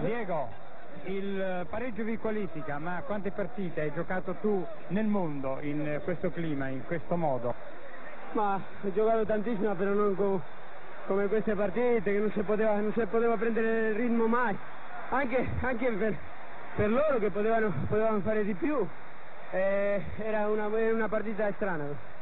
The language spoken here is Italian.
Diego, il pareggio vi qualifica, ma quante partite hai giocato tu nel mondo in questo clima, in questo modo? Ma ho giocato tantissima, però non co come queste partite, che non si poteva, non si poteva prendere il ritmo mai, anche, anche per, per, loro che potevano, potevano fare di più. Eh, era una, una partita strana.